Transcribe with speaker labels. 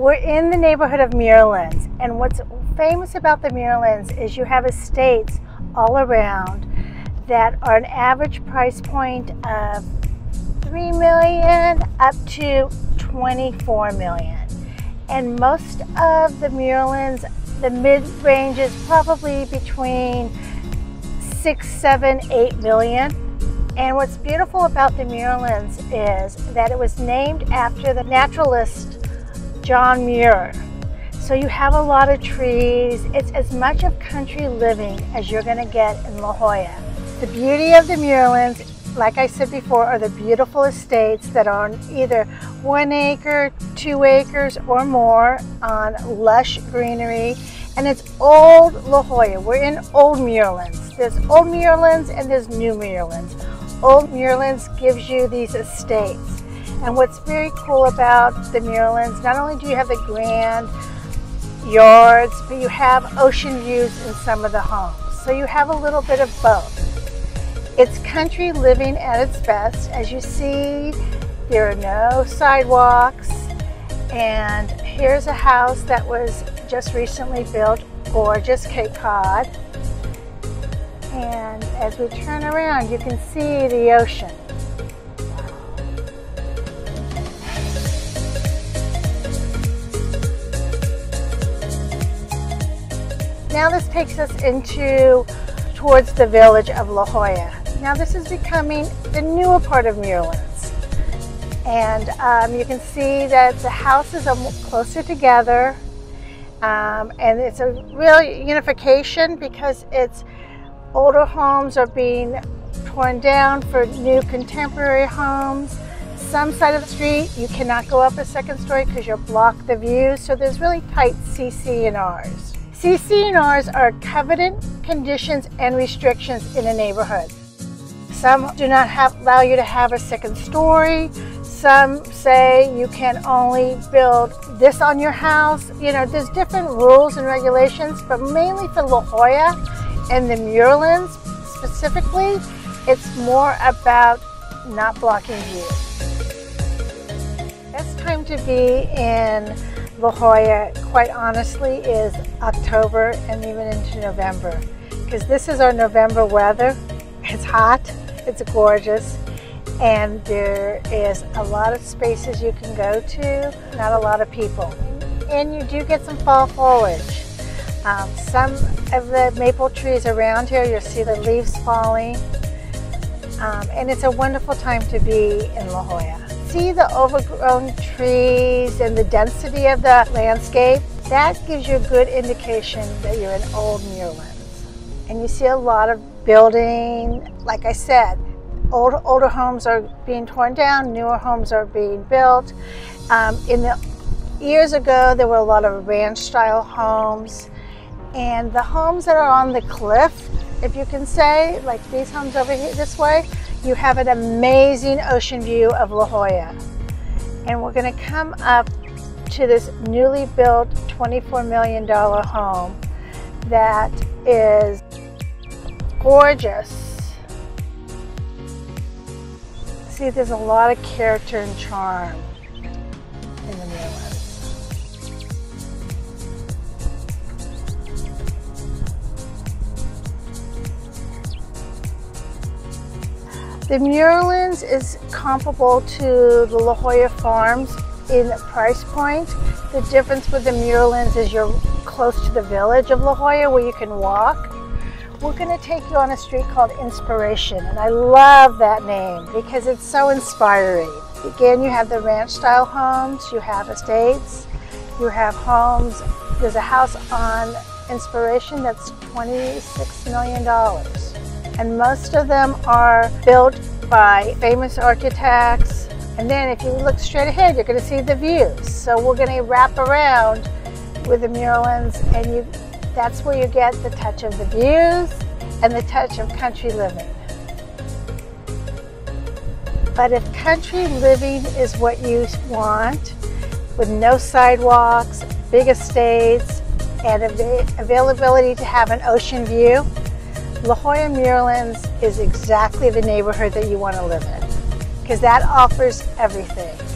Speaker 1: We're in the neighborhood of Muirlands, and what's famous about the Muirlands is you have estates all around that are an average price point of 3 million up to 24 million. And most of the Muirlands, the mid-range is probably between six, seven, eight million. And what's beautiful about the Muirlands is that it was named after the naturalist John Muir. So you have a lot of trees. It's as much of country living as you're gonna get in La Jolla. The beauty of the Muirlands, like I said before, are the beautiful estates that are on either one acre, two acres or more on lush greenery. And it's old La Jolla. We're in old Muirlands. There's old Muirlands and there's new Muirlands. Old Muirlands gives you these estates. And what's very cool about the Muirlands, not only do you have the grand yards, but you have ocean views in some of the homes. So you have a little bit of both. It's country living at its best. As you see, there are no sidewalks. And here's a house that was just recently built, gorgeous Cape Cod. And as we turn around, you can see the ocean. Now this takes us into towards the village of La Jolla. Now this is becoming the newer part of Muirlands. And um, you can see that the houses are closer together. Um, and it's a real unification because it's older homes are being torn down for new contemporary homes. Some side of the street, you cannot go up a second story because you'll block the view. So there's really tight CC and Rs. CC&Rs are covenant conditions and restrictions in a neighborhood. Some do not have, allow you to have a second story. Some say you can only build this on your house. You know, there's different rules and regulations, but mainly for La Jolla and the Muirlands specifically, it's more about not blocking views. Best time to be in La Jolla, quite honestly, is October and even into November. Because this is our November weather. It's hot, it's gorgeous, and there is a lot of spaces you can go to, not a lot of people. And you do get some fall foliage. Um, some of the maple trees around here, you'll see the leaves falling. Um, and it's a wonderful time to be in La Jolla see the overgrown trees and the density of the landscape, that gives you a good indication that you're in old Muirlands. And you see a lot of building, like I said, old, older homes are being torn down, newer homes are being built. Um, in the years ago, there were a lot of ranch style homes. And the homes that are on the cliff, if you can say, like these homes over here this way, you have an amazing ocean view of La Jolla. And we're gonna come up to this newly built $24 million home that is gorgeous. See, there's a lot of character and charm in the Muirlands. The Muirlands is comparable to the La Jolla Farms in price point. The difference with the Muirlands is you're close to the village of La Jolla where you can walk. We're going to take you on a street called Inspiration, and I love that name because it's so inspiring. Again, you have the ranch style homes, you have estates, you have homes. There's a house on Inspiration that's $26 million and most of them are built by famous architects. And then if you look straight ahead, you're gonna see the views. So we're gonna wrap around with the Muirlands and you, that's where you get the touch of the views and the touch of country living. But if country living is what you want, with no sidewalks, big estates, and availability to have an ocean view, La Jolla Muirlands is exactly the neighborhood that you want to live in because that offers everything.